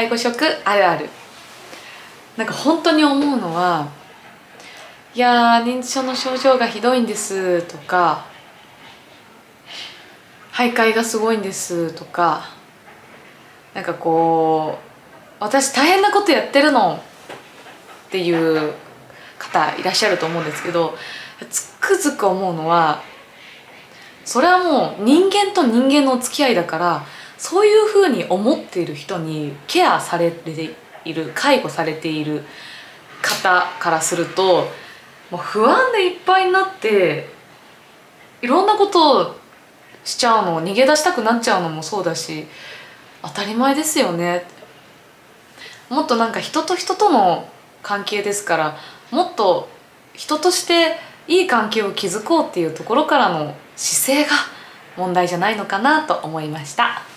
介護職あるある。なんか本当に思うのはいや認知症の症状がひどいんですとか徘徊がすごいんですとかなんかこう私大変なことやってるのっていう方いらっしゃると思うんですけどつくづく思うのはそれはもう人間と人間のお付き合いだからそういうふうに思っている人にケアされている介護されている方からするともう不安でいっぱいになっていろんなことをしちゃうの逃げ出したくなっちゃうのもそうだし当たり前ですよねもっとなんか人と人との関係ですからもっと人としていい関係を築こうっていうところからの姿勢が問題じゃないのかなと思いました。